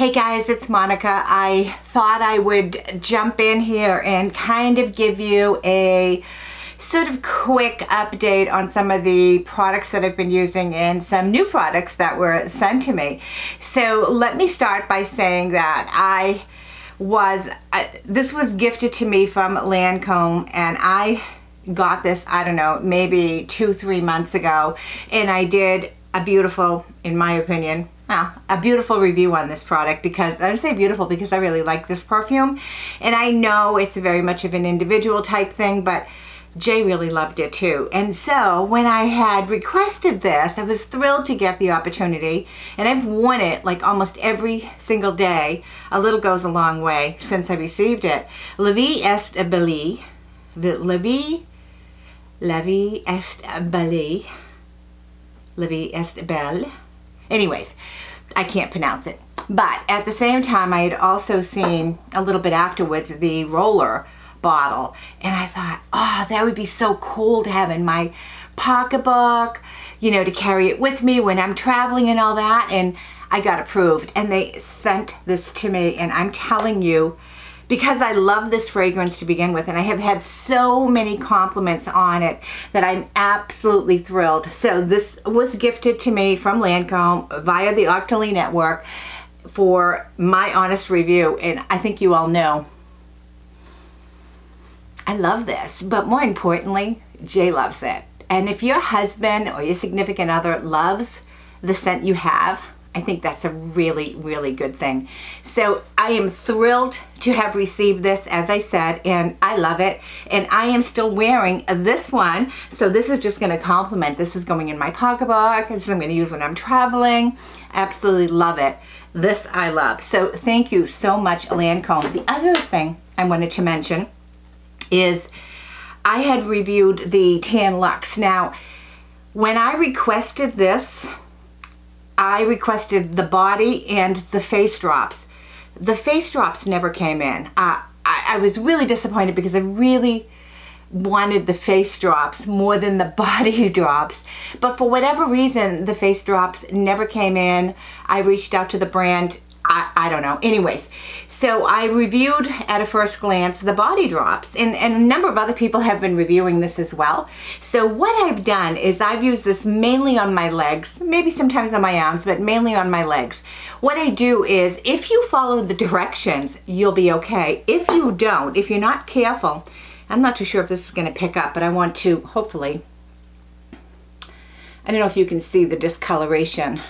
Hey guys, it's Monika. I thought I would jump in here and kind of give you a sort of quick update on some of the products that I've been using and some new products that were sent to me. So let me start by saying that I was, uh, this was gifted to me from Lancome and I got this, I don't know, maybe two, three months ago and I did a beautiful, in my opinion, well, a beautiful review on this product because I say beautiful because I really like this perfume. And I know it's very much of an individual type thing but Jay really loved it too. And so when I had requested this I was thrilled to get the opportunity. And I've worn it like almost every single day. A little goes a long way since I received it. La Vie est Vie La Vie est belle La Vie est belle anyways I can't pronounce it. But at the same time, I had also seen a little bit afterwards the roller bottle. And I thought, oh, that would be so cool to have in my pocketbook, you know, to carry it with me when I'm traveling and all that. And I got approved. And they sent this to me. And I'm telling you, because I love this fragrance to begin with and I have had so many compliments on it that I'm absolutely thrilled. So this was gifted to me from Lancome via the Octoly Network for my honest review and I think you all know I love this but more importantly Jay loves it and if your husband or your significant other loves the scent you have I think that's a really, really good thing. So I am thrilled to have received this, as I said, and I love it. And I am still wearing this one. So this is just gonna complement. This is going in my pocketbook. This is I'm gonna use when I'm traveling. Absolutely love it. This I love. So thank you so much, Lancome. The other thing I wanted to mention is I had reviewed the Tan Luxe. Now, when I requested this, I requested the body and the face drops. The face drops never came in. Uh, I, I was really disappointed because I really wanted the face drops more than the body drops. But for whatever reason, the face drops never came in. I reached out to the brand. I, I don't know. Anyways, so I reviewed at a first glance the body drops and, and a number of other people have been reviewing this as well. So what I've done is I've used this mainly on my legs, maybe sometimes on my arms, but mainly on my legs. What I do is if you follow the directions, you'll be okay. If you don't, if you're not careful, I'm not too sure if this is gonna pick up, but I want to hopefully, I don't know if you can see the discoloration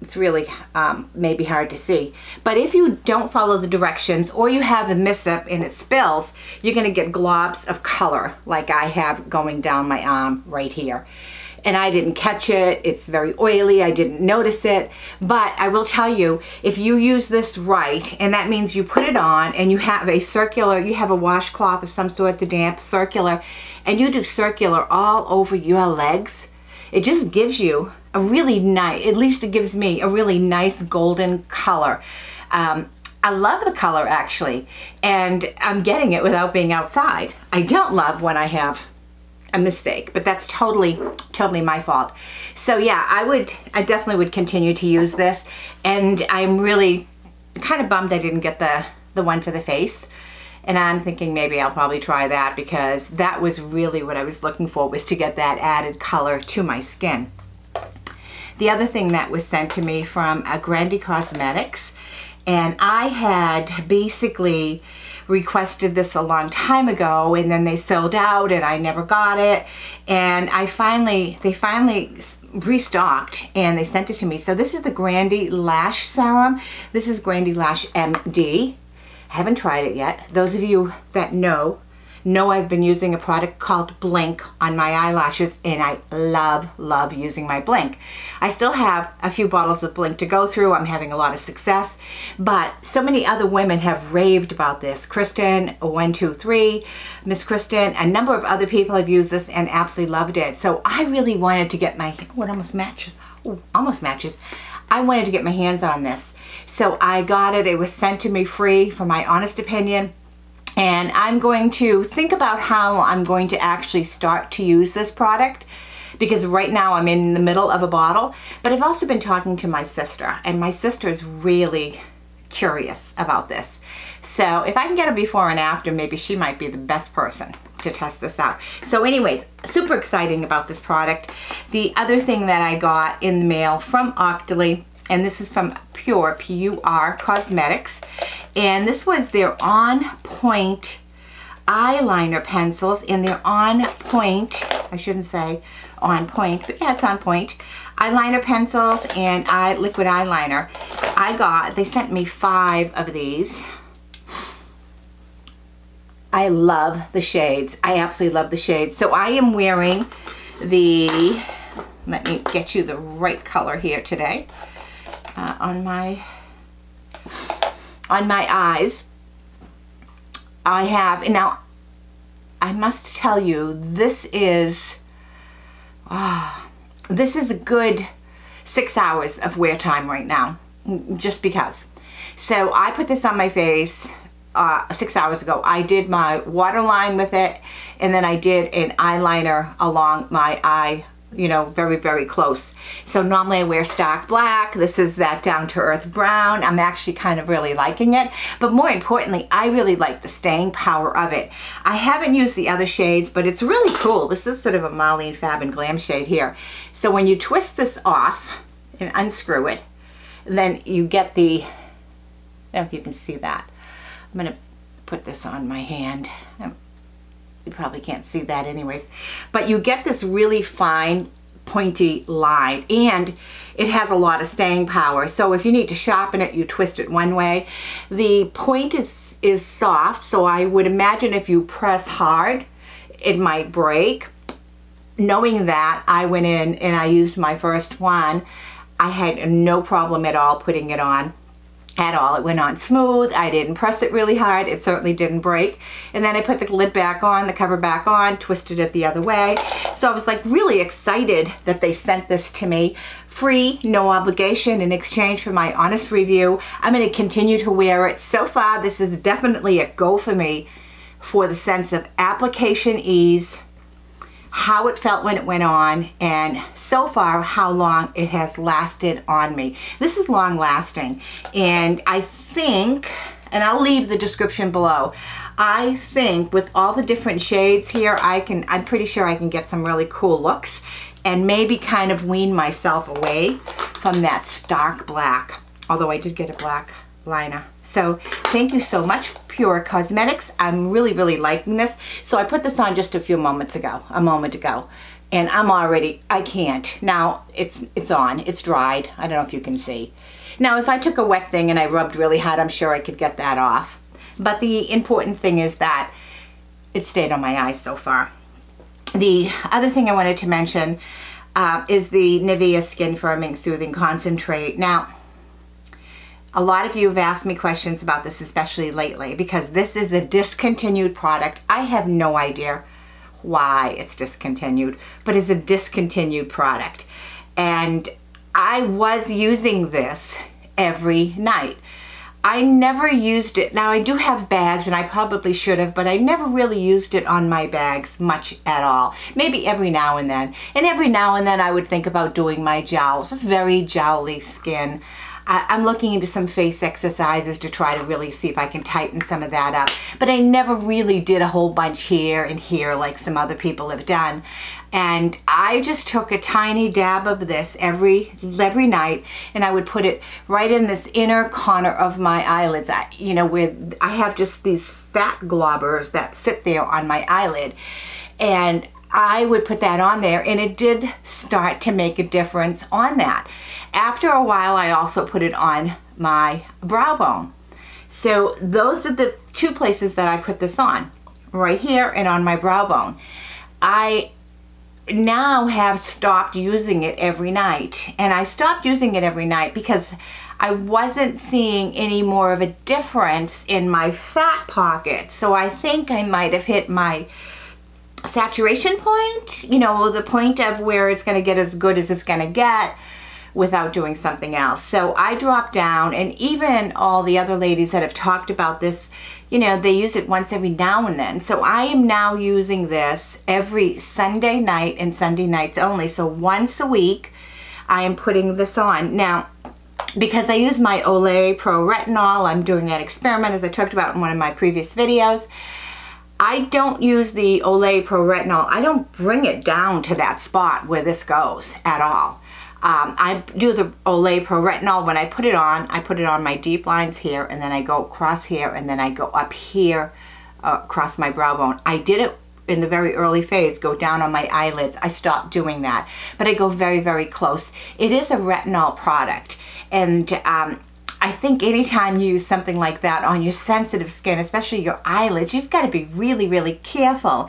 it's really um, maybe hard to see. But if you don't follow the directions or you have a mishap and it spills, you're gonna get globs of color like I have going down my arm right here. And I didn't catch it, it's very oily, I didn't notice it. But I will tell you, if you use this right, and that means you put it on and you have a circular, you have a washcloth of some sort, the damp, circular, and you do circular all over your legs, it just gives you a really nice, at least it gives me a really nice golden color. Um, I love the color actually, and I'm getting it without being outside. I don't love when I have a mistake, but that's totally, totally my fault. So yeah, I would, I definitely would continue to use this, and I'm really kind of bummed I didn't get the, the one for the face. And I'm thinking maybe I'll probably try that because that was really what I was looking for was to get that added color to my skin. The other thing that was sent to me from uh, a Grande Cosmetics, and I had basically requested this a long time ago and then they sold out and I never got it. And I finally they finally restocked and they sent it to me. So this is the Grande Lash Serum. This is Grande Lash MD haven't tried it yet. Those of you that know know I've been using a product called Blink on my eyelashes and I love, love using my Blink. I still have a few bottles of Blink to go through. I'm having a lot of success, but so many other women have raved about this. Kristinn, 123, Miss Kristinn, a number of other people have used this and absolutely loved it. So I really wanted to get my, oh, it almost matches, Ooh, almost matches. I wanted to get my hands on this. So I got it. It was sent to me free for my honest opinion and I'm going to think about how I'm going to actually start to use this product because right now I'm in the middle of a bottle. But I've also been talking to my sister and my sister is really curious about this. So if I can get a before and after, maybe she might be the best person to test this out. So anyways, super exciting about this product. The other thing that I got in the mail from Octoly, and this is from PUR, P-U-R Cosmetics, and this was their On Point eyeliner pencils, and they're on point, I shouldn't say on point, but yeah, it's on point, eyeliner pencils and eye, liquid eyeliner. I got, they sent me five of these. I love the shades. I absolutely love the shades. So I am wearing the, let me get you the right color here today, uh, on my, on my eyes. I have, and now I must tell you, this is, oh, this is a good six hours of wear time right now, just because. So I put this on my face uh, six hours ago. I did my waterline with it and then I did an eyeliner along my eye you know, very, very close. So normally I wear stark black. This is that down to earth brown. I'm actually kind of really liking it. But more importantly, I really like the staying power of it. I haven't used the other shades, but it's really cool. This is sort of a Marlene Fab and Glam shade here. So when you twist this off and unscrew it, then you get the, I don't know if you can see that. I'm to put this on my hand. Um, you probably can't see that anyways. But you get this really fine pointy line and it has a lot of staying power. So if you need to sharpen it, you twist it one way. The point is, is soft, so I would imagine if you press hard, it might break. Knowing that, I went in and I used my first one. I had no problem at all putting it on at all. It went on smooth. I didn't press it really hard. It certainly didn't break. And then I put the lid back on, the cover back on, twisted it the other way. So I was like really excited that they sent this to me. Free, no obligation in exchange for my honest review. I'm going to continue to wear it. So far, this is definitely a go for me for the sense of application ease, how it felt when it went on, and so far how long it has lasted on me. This is long lasting, and I think, and I'll leave the description below, I think with all the different shades here, I can, I'm pretty sure I can get some really cool looks and maybe kind of wean myself away from that stark black, although I did get a black liner. So thank you so much, PUR Cosmetics. I'm really, really liking this. So I put this on just a few moments ago, a moment ago. And I'm already, I can't. Now it's, it's on, it's dried. I don't know if you can see. Now if I took a wet thing and I rubbed really hard, I'm sure I could get that off. But the important thing is that it stayed on my eyes so far. The other thing I wanted to mention uh, is the Nivea Skin Firming Soothing Concentrate. Now, a lot of you have asked me questions about this, especially lately, because this is a discontinued product. I have no idea why it's discontinued, but it's a discontinued product. And I was using this every night. I never used it. Now I do have bags and I probably should have, but I never really used it on my bags much at all. Maybe every now and then. And every now and then I would think about doing my jowls. Very jowly skin. I, am looking into some face exercises to try to really see if I can tighten some of that up. But I never really did a whole bunch here and here like some other people have done. And I just took a tiny dab of this every every night and I would put it right in this inner corner of my eyelids. I, you know, where I have just these fat globbers that sit there on my eyelid. And I would put that on there and it did start to make a difference on that. After a while, I also put it on my brow bone. So those are the two places that I put this on, right here and on my brow bone. I now have stopped using it every night. And I stopped using it every night because I wasn't seeing any more of a difference in my fat pocket. So I think I might have hit my saturation point, you know, the point of where it's going to get as good as it's going to get without doing something else. So I dropped down and even all the other ladies that have talked about this, you know, they use it once every now and then. So I am now using this every Sunday night and Sunday nights only. So once a week, I am putting this on. Now, because I use my Olay Pro Retinol, I'm doing that experiment as I talked about in one of my previous videos. I don't use the Olay Pro Retinol. I don't bring it down to that spot where this goes at all. Um, I do the Olay Pro Retinol. When I put it on, I put it on my deep lines here, and then I go across here, and then I go up here uh, across my brow bone. I did it in the very early phase, go down on my eyelids. I stopped doing that, but I go very, very close. It is a retinol product, and um, I think anytime you use something like that on your sensitive skin, especially your eyelids, you've got to be really, really careful.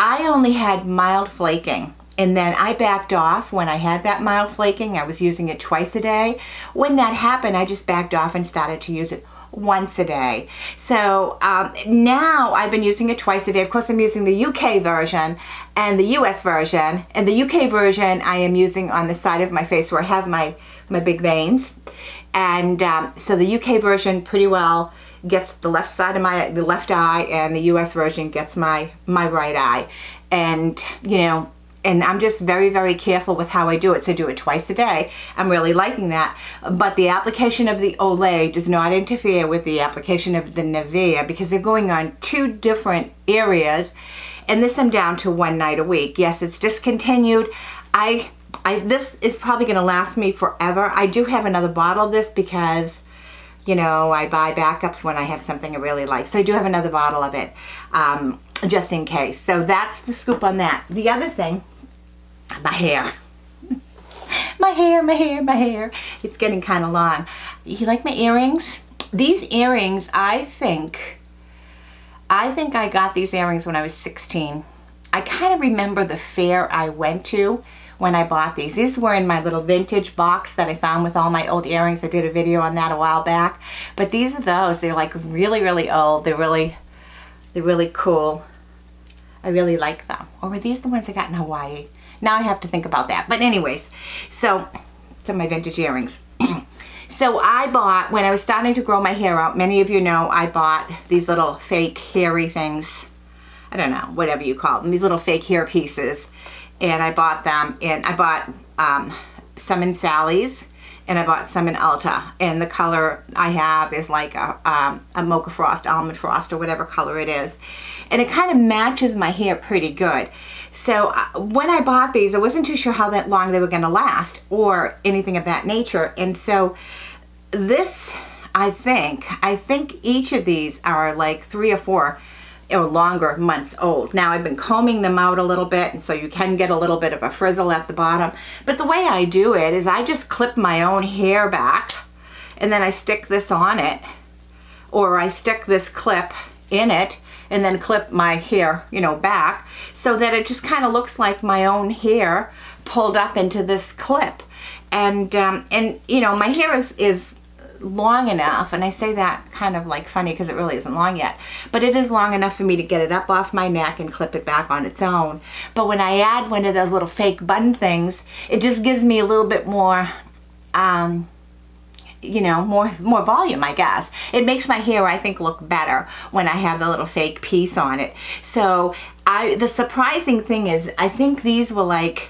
I only had mild flaking and then I backed off when I had that mild flaking. I was using it twice a day. When that happened, I just backed off and started to use it once a day. So um, now I've been using it twice a day. Of course, I'm using the UK version and the US version. And the UK version I am using on the side of my face where I have my, my big veins. And um, so the UK version pretty well gets the left side of my the left eye and the US version gets my my right eye and you know and I'm just very, very careful with how I do it. So I do it twice a day. I'm really liking that. But the application of the Olay does not interfere with the application of the Nivea because they're going on two different areas. And this I'm down to one night a week. Yes, it's discontinued. I, I this is probably going to last me forever. I do have another bottle of this because you know, I buy backups when I have something I really like. So I do have another bottle of it, um, just in case. So that's the scoop on that. The other thing my hair. my hair, my hair, my hair. It's getting kind of long. You like my earrings? These earrings, I think, I think I got these earrings when I was 16. I kind of remember the fair I went to when I bought these. These were in my little vintage box that I found with all my old earrings. I did a video on that a while back. But these are those. They're like really, really old. They're really, they're really cool. I really like them. Or were these the ones I got in Hawaii? Now I have to think about that. But anyways, so some of my vintage earrings. so I bought, when I was starting to grow my hair out, many of you know I bought these little fake hairy things. I don't know, whatever you call them. These little fake hair pieces. And I bought them, and I bought um, some in Sally's and I bought some in Ulta and the color I have is like a, um, a mocha frost, almond frost or whatever color it is and it kind of matches my hair pretty good so uh, when I bought these, I wasn't too sure how that long they were going to last or anything of that nature. And so this, I think, I think each of these are like three or four or longer months old. Now I've been combing them out a little bit and so you can get a little bit of a frizzle at the bottom. But the way I do it is I just clip my own hair back and then I stick this on it or I stick this clip in it and then clip my hair, you know, back so that it just kind of looks like my own hair pulled up into this clip. And, um, and you know, my hair is, is long enough, and I say that kind of like funny because it really isn't long yet, but it is long enough for me to get it up off my neck and clip it back on its own. But when I add one of those little fake bun things, it just gives me a little bit more, um, you know, more more volume, I guess. It makes my hair, I think, look better when I have the little fake piece on it. So I, the surprising thing is, I think these were like,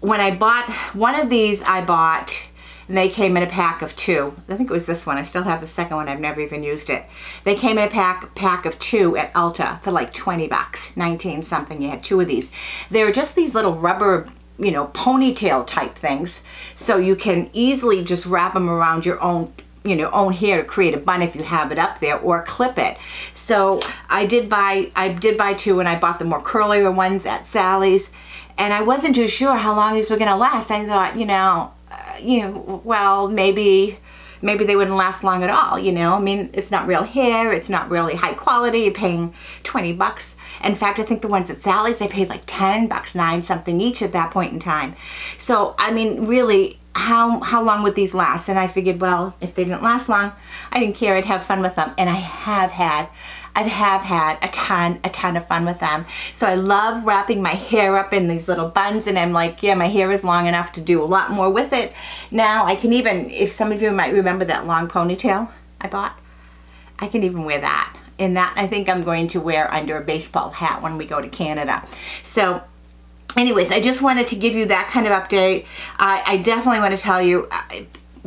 when I bought, one of these I bought, and they came in a pack of two. I think it was this one. I still have the second one. I've never even used it. They came in a pack pack of two at Ulta for like 20 bucks, 19 something. You had two of these. They were just these little rubber you know, ponytail type things. So you can easily just wrap them around your own you know own hair to create a bun if you have it up there or clip it. So I did buy I did buy two and I bought the more curlier ones at Sally's. And I wasn't too sure how long these were gonna last. I thought you know uh, you know well maybe maybe they wouldn't last long at all you know? I mean it's not real hair. It's not really high quality. You're paying 20 bucks in fact, I think the ones at Sally's, I paid like 10 bucks, nine something each at that point in time. So, I mean, really, how how long would these last? And I figured, well, if they didn't last long, I didn't care. I'd have fun with them, and I have had. I have had a ton, a ton of fun with them. So I love wrapping my hair up in these little buns and I'm like, yeah, my hair is long enough to do a lot more with it. Now I can even, if some of you might remember that long ponytail I bought, I can even wear that. And that I think I'm going to wear under a baseball hat when we go to Canada. So anyways, I just wanted to give you that kind of update. I, I definitely want to tell you, uh,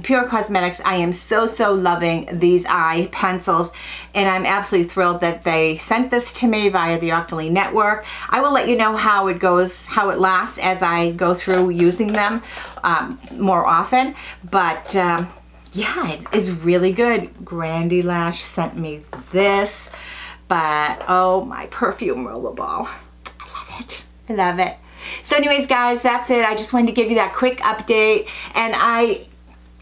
PUR Cosmetics, I am so, so loving these eye pencils and I'm absolutely thrilled that they sent this to me via the Octoly network. I will let you know how it goes, how it lasts as I go through using them um, more often, but um, yeah, it is really good. Grande Lash sent me this, but oh, my perfume rollerball. I love it. I love it. So anyways, guys, that's it. I just wanted to give you that quick update. And I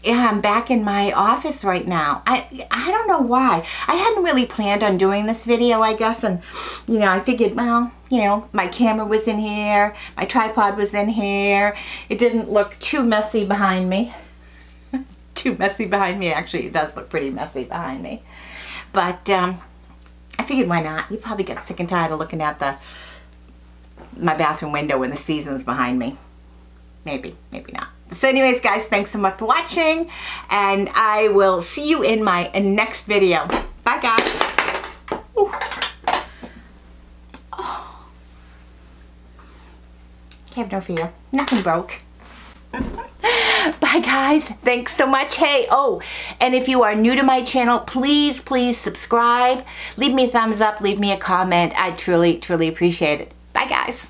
yeah, I'm back in my office right now. I I don't know why. I hadn't really planned on doing this video, I guess, and you know, I figured, well, you know, my camera was in here, my tripod was in here. It didn't look too messy behind me. Too messy behind me. Actually, it does look pretty messy behind me. But um, I figured, why not? You probably get sick and tired of looking at the my bathroom window when the season's behind me. Maybe, maybe not. So anyways, guys, thanks so much for watching, and I will see you in my next video. Bye, guys. Oh. Have no fear. Nothing broke. Bye guys. Thanks so much. Hey, oh, and if you are new to my channel, please, please subscribe. Leave me a thumbs up. Leave me a comment. I truly, truly appreciate it. Bye guys.